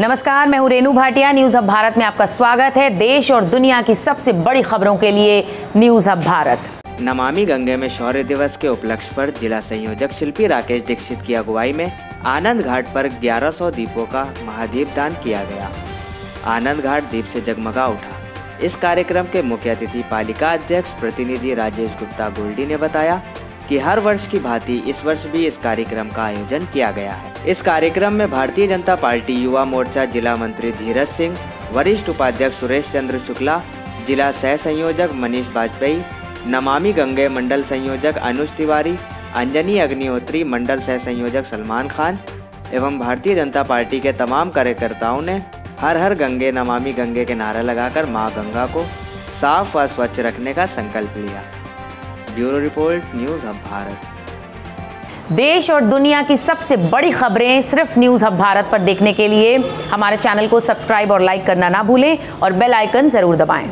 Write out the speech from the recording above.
नमस्कार, मैं हूँ रेनू भाटिया। न्यूज़ हब भारत में आपका स्वागत है। देश और दुनिया की सबसे बड़ी खबरों के लिए न्यूज़ हब भारत। नमामि गंगे में शौर्य दिवस के उपलक्ष्य पर जिला संयोजक शिल्पी राकेश दीक्षित की अगुवाई में आनंद घाट पर 1100 दीपों का महादीप दान किया गया। आनंद घाट दीप से जगमगा उठा। इस कार्यक्रम के मुख्य अतिथि पालिका अध्यक्ष प्रतिनिधि राजेश गुप्ता गोल्डी ने बताया कि हर वर्ष की भांति इस वर्ष भी इस कार्यक्रम का आयोजन किया गया है। इस कार्यक्रम में भारतीय जनता पार्टी युवा मोर्चा जिला मंत्री धीरज सिंह, वरिष्ठ उपाध्यक्ष सुरेश चंद्र शुक्ला, जिला सह संयोजक मनीष वाजपेयी नमामि गंगे मंडल संयोजक अनुज तिवारी, अंजनी अग्निहोत्री मंडल सह संयोजक सलमान खान एवं भारतीय जनता पार्टी के तमाम कार्यकर्ताओं ने हर हर गंगे, नमामि गंगे के नारा लगाकर माँ गंगा को साफ़ व स्वच्छ रखने का संकल्प लिया। Bureau report, news hub Bharat. देश और दुनिया की सबसे बड़ी खबरें सिर्फ़ न्यूज़ हब भारत पर देखने के लिए हमारे चैनल को सब्सक्राइब और लाइक करना ना भूलें और बेल आइकन ज़रूर दबाएँ।